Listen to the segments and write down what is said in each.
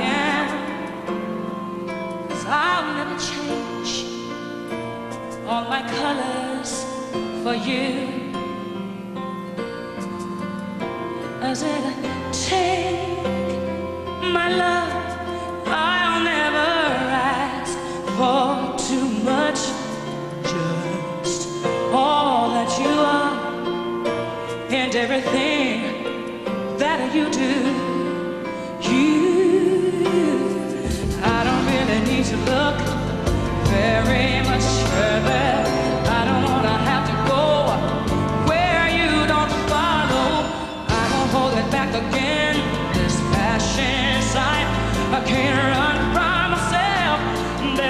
am, cause I'll never change all my colors for you. As said take my love, I'll never ask for too much. Just all that you are and everything that you do.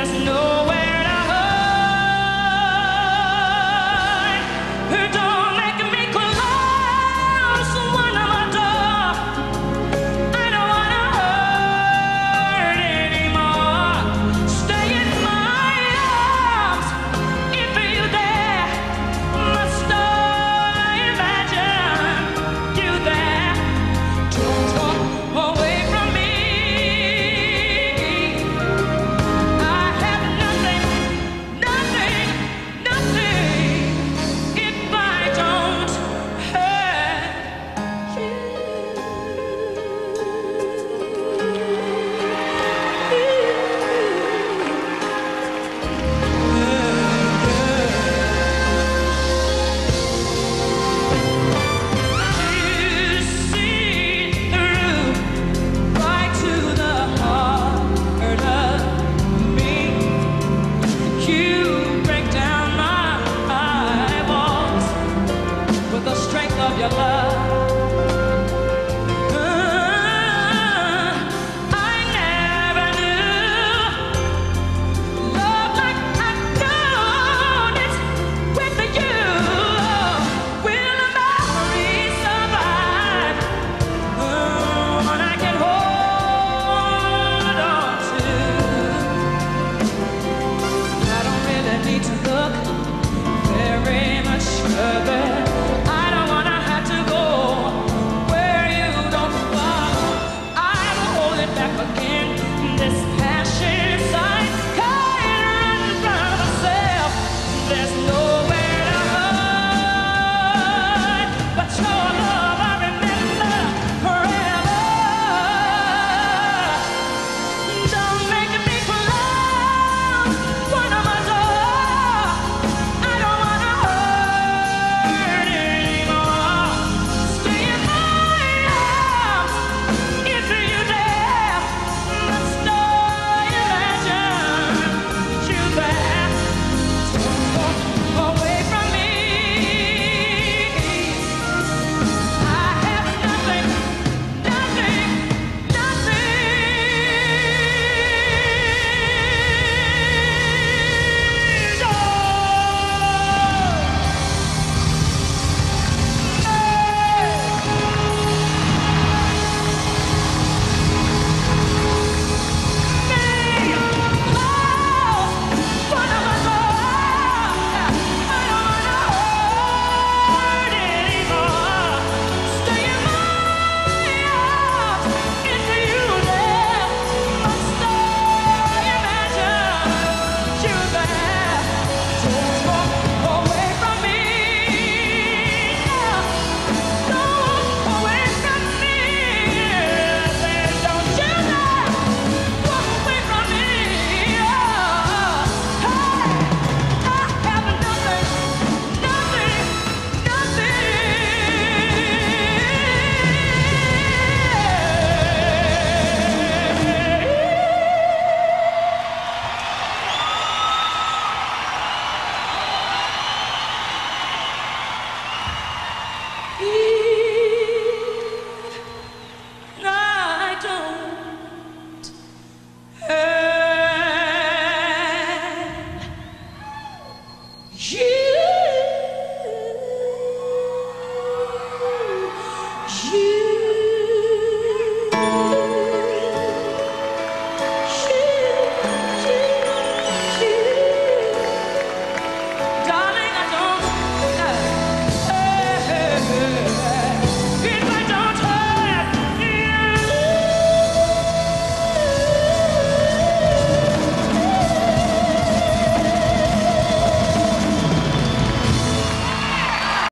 there's no